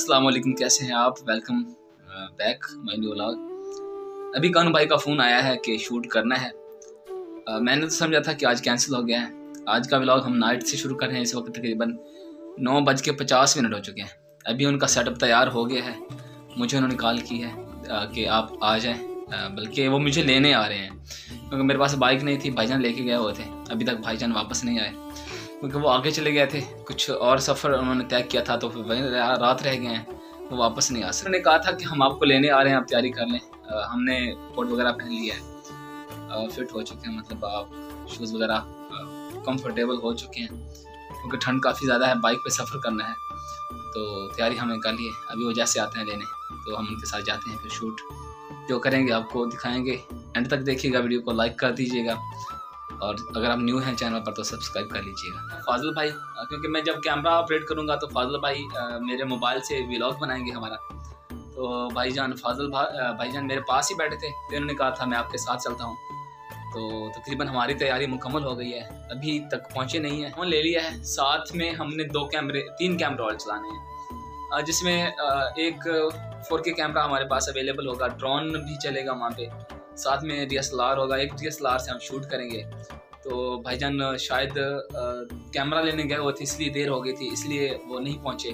अस्सलाम वालेकुम कैसे हैं आप? Welcome back my new vlog अभी कानू भाई का फ़ोन आया है कि शूट करना है। Uh, मैंने तो समझा था कि आज कैंसिल हो गया है। आज का व्लॉग हम नाइट से शुरू कर रहे हैं इस वक्त तकरीबन नौ बज के पचास मिनट हो चुके हैं। अभी उनका सेटअप तैयार हो गया है। मुझे उन्होंने कॉल की है uh, कि आप आ जाएँ। Uh, बल्कि वो मुझे लेने आ रहे हैं क्योंकि मेरे पास बाइक नहीं थी भाईजान लेके गए हुए थे। अभी तक भाईजान वापस नहीं आए। क्योंकि वो आगे चले गए थे। कुछ और सफ़र उन्होंने तय किया था तो फिर वहीं रात रह गए हैं। वो वापस नहीं आ सकते। उन्होंने कहा था कि हम आपको लेने आ रहे हैं, आप तैयारी कर लें। हमने कोट वगैरह पहन लिया है। फिट हो चुके हैं मतलब आप शूज़ वगैरह कंफर्टेबल हो चुके हैं। क्योंकि ठंड काफ़ी ज़्यादा है बाइक पे सफ़र करना है। तो तैयारी हमने कर ली है। अभी वो जैसे आते हैं लेने। तो हम उनके साथ जाते हैं फिर शूट जो करेंगे, आपको दिखाएँगे। एंड तक देखिएगा वीडियो को लाइक कर दीजिएगा। और अगर आप न्यू हैं चैनल पर तो सब्सक्राइब कर लीजिएगा। फाजल भाई क्योंकि मैं जब कैमरा ऑपरेट करूँगा तो फाजल भाई मेरे मोबाइल से व्लॉग बनाएँगे हमारा। तो भाईजान फाजल भा, भाईजान मेरे पास ही बैठे थे तो उन्होंने कहा था मैं आपके साथ चलता हूँ। तो तकरीबन हमारी तैयारी मुकम्मल हो गई है। अभी तक पहुँचे नहीं है। ले लिया है। साथ में हमने दो कैमरे तीन कैमरे और चलाने हैं। जिसमें एक फोर के कैमरा हमारे पास अवेलेबल होगा। ड्रोन भी चलेगा वहाँ पे। साथ में डीएसएलआर होगा, एक डीएसएलआर से हम शूट करेंगे। तो भाईजान, शायद कैमरा लेने गए हुए थे, इसलिए देर हो गई थी, इसलिए वो नहीं पहुँचे।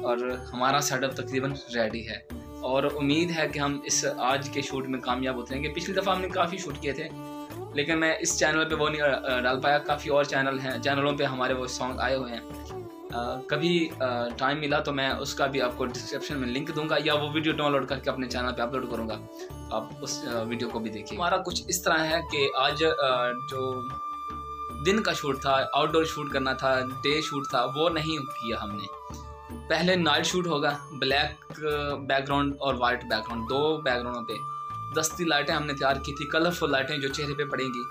और हमारा सेटअप तकरीबन रेडी है। और उम्मीद है कि हम इस आज के शूट में कामयाब कि पिछली दफ़ा हमने काफ़ी शूट किए थे, लेकिन मैं इस चैनल पे वो नहीं डाल पाया। काफ़ी और चैनल हैं चैनलों पे हमारे वो सॉन्ग आए हुए हैं। कभी टाइम मिला तो मैं उसका भी आपको डिस्क्रिप्शन में लिंक दूँगा या वो वीडियो डाउनलोड करके अपने चैनल पे अपलोड करूँगा। आप उस वीडियो को भी देखिए हमारा कुछ इस तरह है कि आज जो दिन का शूट था आउटडोर शूट करना था डे शूट था, वो नहीं किया हमने। पहले नाइट शूट होगा ब्लैक बैकग्राउंड और वाइट बैकग्राउंड दो बैकग्राउंडों पे। दस्ती लाइटें हमने तैयार की थी कलरफुल लाइटें जो चेहरे पे पड़ेंगी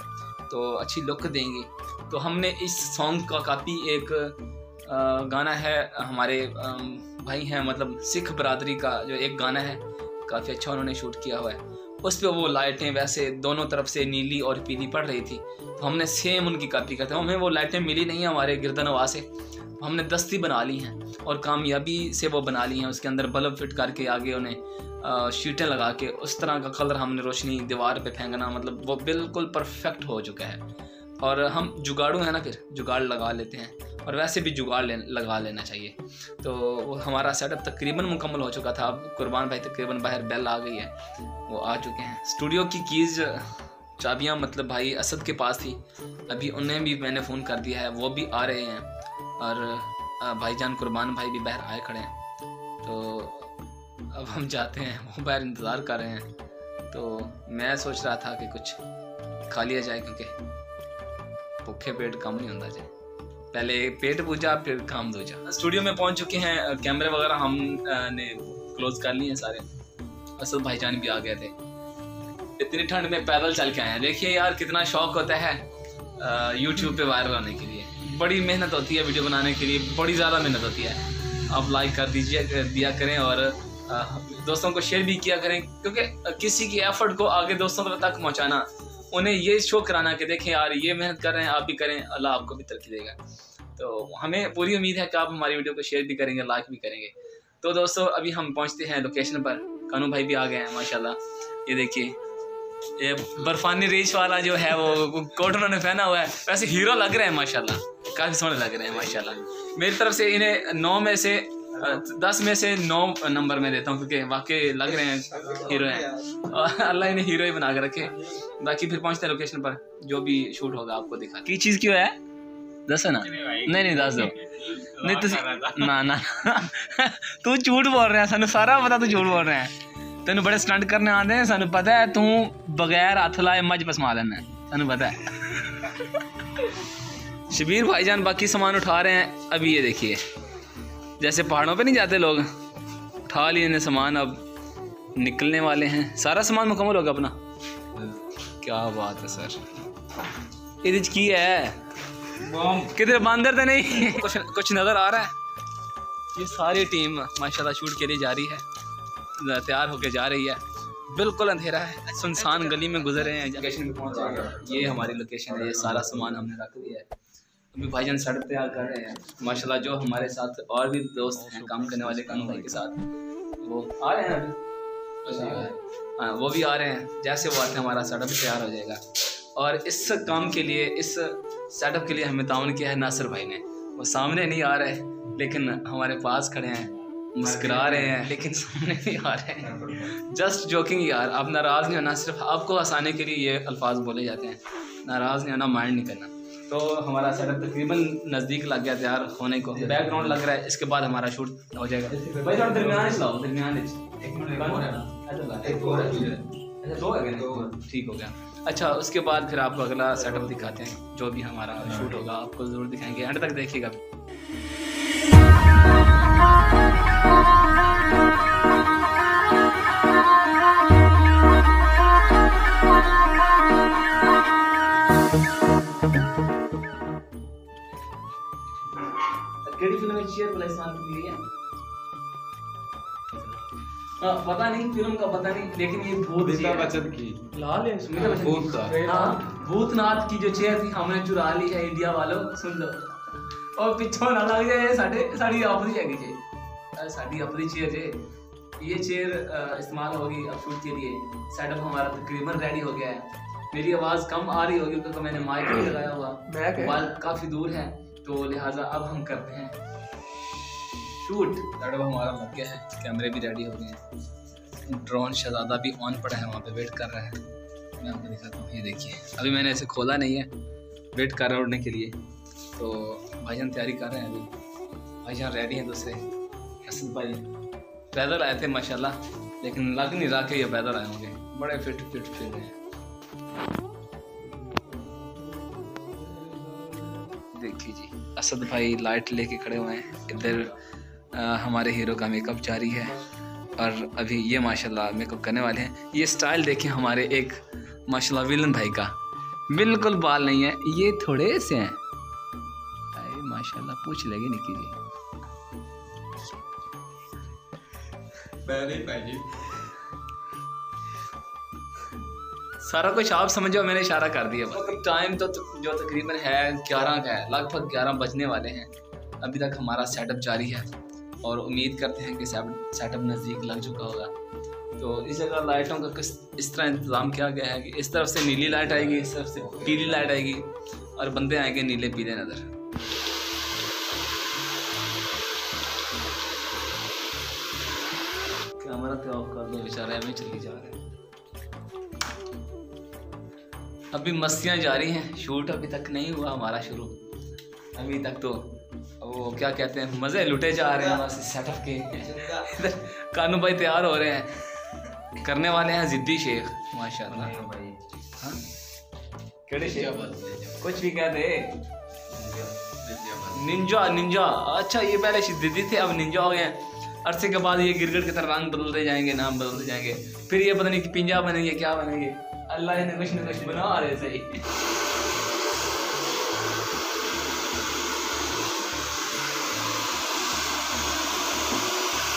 तो अच्छी लुक देंगी। तो हमने इस सॉन्ग का काफ़ी एक गाना है, हमारे भाई हैं मतलब सिख बरदरी का जो एक गाना है, काफ़ी अच्छा उन्होंने शूट किया हुआ है। उस पर वो लाइटें वैसे दोनों तरफ़ से नीली और पीली पड़ रही थी। तो हमने सेम उनकी कॉपी करते हमें वो लाइटें मिली नहीं हमारे गिरदनवा से। तो हमने दस्ती बना ली हैं और कामयाबी से वो बना ली हैं। उसके अंदर बल्ब फिट करके आगे उन्हें शीटें लगा के उस तरह का कलर हमने रोशनी दीवार पे फेंकना मतलब वो बिल्कुल परफेक्ट हो चुका है। और हम जुगाड़ू हैं ना फिर, जुगाड़ लगा लेते हैं। और वैसे भी जुगाड़ ले लगा लेना चाहिए। तो वो हमारा सेटअप तकरीबन मुकम्मल हो चुका था। अब कुर्बान भाई तकरीबन बाहर बेल आ गई है। वो आ चुके हैं। स्टूडियो की कीज़ चाबियाँ मतलब भाई असद के पास थी। अभी उन्हें भी मैंने फ़ोन कर दिया है। वो भी आ रहे हैं। और भाईजान कुर्बान भाई भी बाहर आए खड़े हैं। तो अब हम जाते हैं। वो बाहर इंतज़ार कर रहे हैं। तो मैं सोच रहा था कि कुछ खा लिया जाए क्योंकि भूखे पेट कम नहीं होता जाए पहले पेट पूजा, फिर काम दूजा स्टूडियो में पहुँच चुके हैं कैमरे वगैरह हम ने क्लोज कर लिए हैं सारे। असल भाईजान भी आ गए थे। इतनी ठंड में पैदल चल के आए हैं। देखिए यार, कितना शौक होता है यूट्यूब पे वायरल होने के लिए। बड़ी मेहनत होती है वीडियो बनाने के लिए, बड़ी ज़्यादा मेहनत होती है। आप लाइक कर दीजिए दिया करें और दोस्तों को शेयर भी किया करें, क्योंकि किसी की एफर्ट को आगे दोस्तों तक पहुँचाना उन्हें ये शो कराना कि देखें यार, ये मेहनत कर रहे हैं, आप भी करें, अल्लाह आपको भी तरक्की देगा। तो हमें पूरी उम्मीद है कि आप हमारी वीडियो को शेयर भी करेंगे, लाइक भी करेंगे। तो दोस्तों, अभी हम पहुँचते हैं लोकेशन पर। कानू भाई भी आ गए हैं, माशाल्लाह। ये देखिए, ये बर्फानी रेश वाला जो है वो कोट उन्होंने पहना हुआ है। वैसे हीरो लग रहे हैं, माशाल्लाह। काफ़ी सोने लग रहे हैं, माशाल्लाह। मेरी तरफ़ से इन्हें नौ में से दस में से नौ नंबर में देता हूँ क्योंकि वाकई लग रहे हैं हीरो हैं। और अल्लाह इन्हें हीरो ही बना के रखे। बाकी फिर पहुँचते हैं लोकेशन पर जो भी शूट होगा आपको दिखा की चीज़ क्यों है? दस है ना? नहीं नहीं दस दो। नहीं तुम ना ना तू झूठ बोल रहा है सानू सारा पता तू झूठ बोल रहा है। तेन बड़े स्टंट करने आते हैं सानू पता है तू बगैर हथ लाए मज पसमा लेना सानू पता है। शबीर भाईजान बाकी सामान उठा रहे हैं अभी ये देखिए। जैसे पहाड़ों पे नहीं जाते लोग। उठा लिए इन्हें सामान अब निकलने वाले हैं। सारा सामान मुकम्मल होगा अपना। क्या बात है सर। ये की है। किधर बंदर तो नहीं? कुछ कुछ नज़र आ रहा है। ये सारी टीम माशाल्लाह शूट के लिए जा रही है। तैयार होके जा रही है। बिल्कुल अंधेरा है। सुनसान गली में गुजर रहे हैं। ये हमारी लोकेशन है। ये सारा सामान हमने रख दिया है। अभी भाईजान सड़क तैयार कर रहे हैं। माशाल्लाह, जो हमारे साथ और भी दोस्त हैं, काम करने वाले कानू भाई के साथ। वो आ रहे हैं हाँ। वो भी आ रहे हैं। जैसे वो आते हैं, हमारा सेटअप तैयार हो जाएगा। और इस काम के लिए, इस सेटअप के लिए हमें ताउन किया है नासिर भाई ने। वो सामने नहीं आ रहे, लेकिन हमारे पास खड़े हैं, मुस्करा रहे हैं, लेकिन सामने नहीं आ रहे हैं। जस्ट जोकिंग यार, आप नाराज़ नहीं होना, सिर्फ़ आपको हंसाने के लिए ये अल्फाज बोले जाते हैं। नाराज़ नहीं होना, माइंड नहीं करना। तो हमारा सेटअप तकरीबन नज़दीक लग गया तैयार होने को। बैकग्राउंड लग रहा है, इसके बाद हमारा शूट हो जाएगा। भाई थोड़ा दरमियान चलाओ दरमियान अच्छा दो ठीक हो गया। अच्छा उसके बाद फिर आपको अगला सेटअप दिखाते हैं, जो भी हमारा शूट होगा, आपको ज़रूर दिखाएँगे। एंड तक देखिएगा। चेयर वाला स्थान मिली है। हाँ पता नहीं फ़िल्म का पता नहीं लेकिन ये भूत अमिताभ बच्चन की। लाल है इसमें भूत का। हाँ भूतनाथ की जो चेयर थी हमने चुरा ली है इंडिया वालों सुन लो। और पिछों ना लग जाए साढ़े साड़ी अपनी हैगी जे साड़ी अपनी चेयर जे ये चेयर इस्तेमाल होगी अब शूट के लिए। सेटअप हमारा तकरीबन रेडी हो गया है। मेरी आवाज़ कम आ रही होगी क्योंकि मैंने माइक नहीं लगाया हुआ। मोबाइल काफ़ी दूर है तो लिहाजा अब हम करते हैं। शूट। सेटअप हमारा लग गया है, कैमरे भी रेडी हो गए हैं। ड्रोन शहजादा भी ऑन पड़ा है, वहाँ पे वेट कर रहा है। मैं आपको दिखाता हूँ, ये देखिए। अभी मैंने इसे खोला नहीं है वेट कर रहा है उड़ने के लिए। तो भाईजान तैयारी कर रहे हैं अभी। भाईजान रेडी हैं दूसरे। हसन भाई, पैदल आए थे, माशाल्लाह। लेकिन लग नहीं रहा कि ये पैदल आए होंगे। बड़े फिट फिट फिट हैं। देखिए जी असद भाई लाइट लेके खड़े हुए हैं। इधर हमारे हीरो का मेकअप जारी है और अभी ये माशाल्लाह मेकअप करने वाले हैं। ये स्टाइल देखिए हमारे एक माशाल्लाह विलन भाई का। बिल्कुल बाल नहीं है ये थोड़े से हैं। अरे माशाल्लाह पूछ लेगी निकी जी। सारा कुछ आप समझो मैंने इशारा कर दिया बस। टाइम तो जो तकरीबन है ग्यारह का है लगभग ग्यारह बजने वाले हैं। अभी तक हमारा सेटअप जारी है। और उम्मीद करते हैं कि सेटअप नज़दीक लग चुका होगा। तो इस जगह लाइटों का किस इस तरह इंतज़ाम किया गया है कि इस तरफ़ से नीली लाइट आएगी, इस तरफ़ से पीली लाइट आएगी और बंदे आएँगे नीले पीले नज़र। कैमरा तो ऑफ़ कर दो, बेचारे, हमें चली जा रहे हैं। अभी मस्तियाँ जारी हैं, शूट अभी तक नहीं हुआ, हमारा शुरू। अभी तक तो वो क्या कहते हैं मज़े लुटे जा रहे हैं बस सेटअप के। इधर कानू भाई तैयार हो रहे हैं। करने वाले हैं जिद्दी शेख माशाल्लाह। हाँ केड़े शेख? कुछ भी कह दे। Ninja Ninja. अच्छा ये पहले जिद्दी थे अब निंजा हो गए हैं। अरसे के बाद ये गिरगिट की तरह रंग बदलते जाएँगे नाम बदलते जाएँगे। फिर ये पता नहीं कि पिंजा बनेंगे क्या बनेंगे। अल्लाह ने कुछ न कुछ बना रहे सही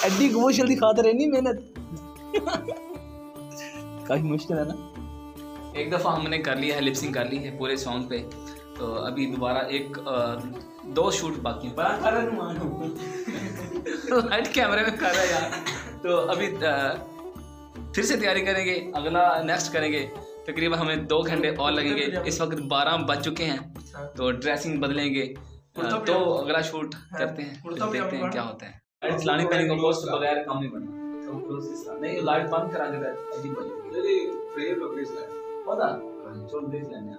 एड्डी को जल्दी खाते रहनी मेहनत। काफ़ी मुश्किल है ना? एक दफ़ा हमने कर लिया है लिपसिंग कर ली है पूरे सॉन्ग पे। तो अभी दोबारा एक अ, दो शूट बाकी हैं। लाइट कैमरे में कर रहा है यार। तो अभी अ, फिर से तैयारी करेंगे अगला नेक्स्ट करेंगे। तकरीबन हमें दो घंटे और लगेंगे। इस वक्त बारह बज चुके हैं तो ड्रेसिंग बदलेंगे। तो अगला शूट करते हैं देखते हैं क्या होता है। लाइट चलानी पड़ेगी पोस्ट बगैर काम नहीं बनना तो close से start- नहीं लाइट बंद करा के अजीब हो जाएगी पता छोड़ देख लेंगे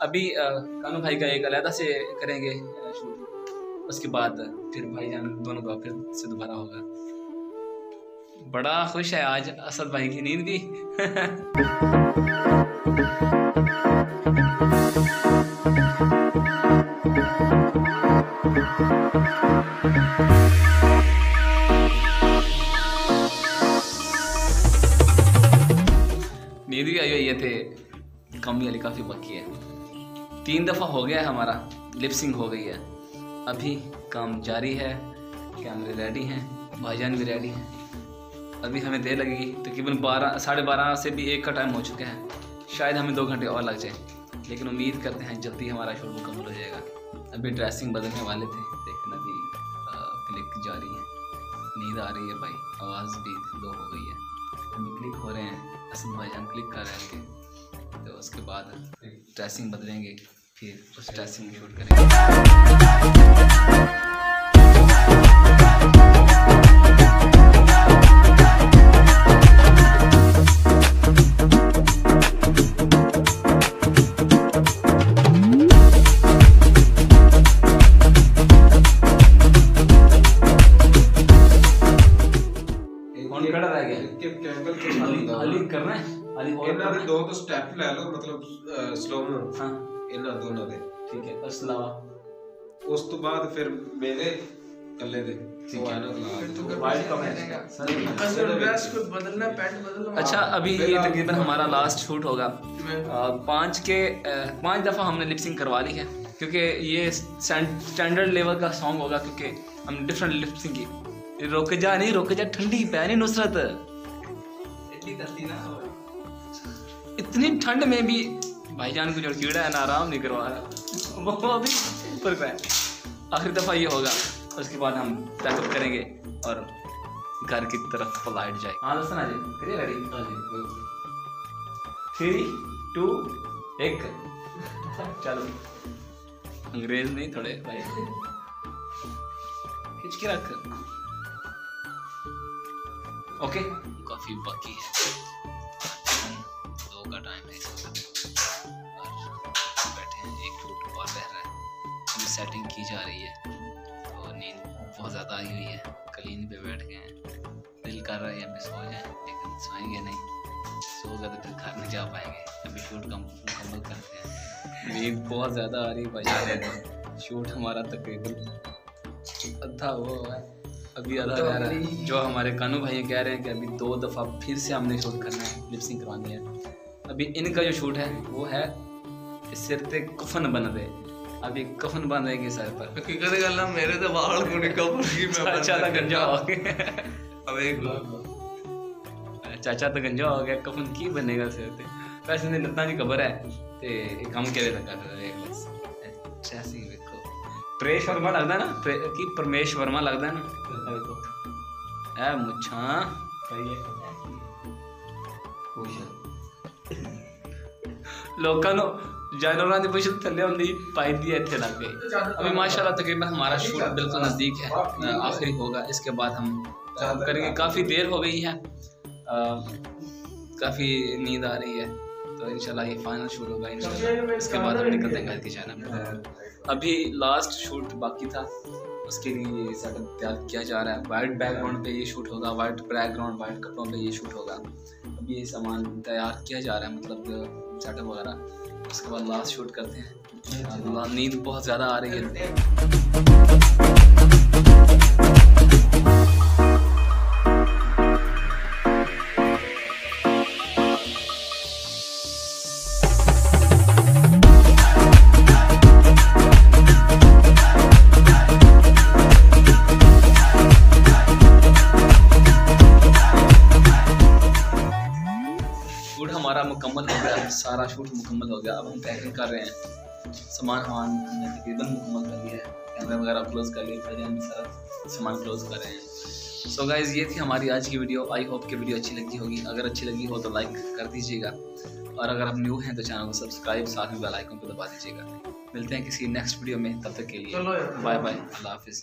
अभी कानू भाई का एक अलहदा से करेंगे शूट उसके बाद फिर भाईजान दोनों का फिर से दोबारा होगा। बड़ा खुश है आज असद भाई की नींद भी। कमी वाली काफ़ी बाकी है। तीन दफ़ा हो गया है हमारा। लिपसिंग हो गई है। अभी काम जारी है। कैमरे रेडी हैं। भाईजान भी रेडी हैं। अभी हमें देर लगेगी। तकरीबन बारह, साढ़े बारह से भी एक का टाइम हो चुका है। शायद हमें दो घंटे और लग जाए। लेकिन उम्मीद करते हैं जल्दी हमारा शो मुकम्मल हो जाएगा। अभी ड्रेसिंग बदलने वाले थे। लेकिन अभी क्लिक जारी है। नींद आ रही है भाई। आवाज़ भी लो हो गई है। अभी क्लिक हो रहे हैं। असद भाई हम क्लिक कर रहे हैं। तो उसके बाद ड्रेसिंग बदलेंगे फिर उस ड्रेसिंग शूट करेंगे। ਕਰਨਾ ਹਾਲੀ ਹੋਰ ਇਹਨਾਂ ਦੇ ਦੋ ਤੋਂ ਸਟੈਪ ਲੈ ਲਓ ਮਤਲਬ ਸਲੋ ਮੋ ਹਾਂ ਇਹਨਾਂ ਦੋਨਾਂ ਦੇ ਠੀਕ ਹੈ ਉਸ ਤੋਂ ਇਲਾਵਾ ਉਸ ਤੋਂ ਬਾਅਦ ਫਿਰ ਮੇਰੇ ਕੱਲੇ ਦੇ ठीक है अच्छा अभी ये तकरीबन हमारा लास्ट शूट होगा पाँच के पांच दफ़ा हमने लिपसिंग करवा ली है क्योंकि ये स्टैंडर्ड लेवल का सॉन्ग होगा क्योंकि हम डिफरेंट लिपसिंग की रोक जा नहीं रोक जा ठंडी पैनी नुसरत इतनी ठंड में भी भाईजान को जो कीड़ा है ना आराम नहीं करवा रहा। वो अभी पर है। आखिरी दफ़ा ये होगा उसके बाद हम पैकअप करेंगे और घर की तरफ़ फ़्लाइट जाए हाँ दोस्तों आ जाए करिए रेडी थ्री टू एक। चलो। अंग्रेज़ नहीं थोड़े भाई। खिंच के रख। ओके काफ़ी बाकी है दो का टाइम है और बैठे हैं एक और बह रहा है। अभी सेटिंग की जा रही है। तो नींद बहुत ज़्यादा आई हुई है। कलीन पे बैठ गए हैं। दिल कर रहा है अभी सो जाए। लेकिन सोएँगे नहीं। सो गए तो घर नहीं जा पाएँगे। अभी शूट कम मुकम्मल करते हैं। नींद बहुत ज़्यादा आ रही है भाई। शूट हमारा तकरीबन अद्धा हुआ है। अभी आधा रह रहा है। जो हमारे कानू भाई कह रहे हैं कि अभी दो दफ़ा फिर से हमने शूट करना है लिपसिंग करवानी है। अभी इनका जो शूट है वो है सिर ते कफन बन दे अभी कफन बंधेगी सर पर। हकीकत गल ना मेरे तो बाल को कफन की मैं चाचा तो गंजा हो गया। अब एक चाचा तो गंजा हो गया कफन की बनेगा सिर ते वैसे ने लत्ता जी खबर है ते काम करे लगा देख बस। प्रेश वर्मा लगता है ना कि परमेश वर्मा लगता है ना? ए मुच्छा। लोगों ਨੂੰ जानवरों की पुछ थले होंगी पाई दी इतने लग गई अभी माशाल्लाह तकरीबन हमारा शूट बिल्कुल नज़दीक है। आखिरी होगा, इसके बाद हम करेंगे। काफ़ी देर हो गई है। काफ़ी नींद आ रही है। तो इंशाल्लाह ये फाइनल शूट होगा इंशाल्लाह। इसके बाद हम निकलते हैं घर की चैनल अभी लास्ट शूट बाकी था। उसके लिए ये सेटअप तैयार किया जा रहा है। वाइट बैकग्राउंड पे ये शूट होगा वाइट बैकग्राउंड वाइट कपड़ों पे ये शूट होगा। अभी ये सामान तैयार किया जा रहा है मतलब सेटअप वगैरह उसके बाद लास्ट शूट करते हैं। नींद बहुत ज़्यादा आ रही है। गया अब हम पैकिंग कर रहे हैं। सामान वामान हमने तकरीबन मुकम्मल कर लिया है। कैमरा वगैरह क्लोज़ कर फिर हम सारा सामान क्लोज़ कर रहे हैं। सो so गाइज़ ये थी हमारी आज की वीडियो आई होप कि वीडियो अच्छी लगी होगी। अगर अच्छी लगी हो तो लाइक कर दीजिएगा। और अगर आप न्यू हैं तो चैनल को सब्सक्राइब साथ में बेल आइकन को दबा दीजिएगा। मिलते हैं किसी नेक्स्ट वीडियो में। तब तक के लिए बाय बाय अल्लाह हाफिज़।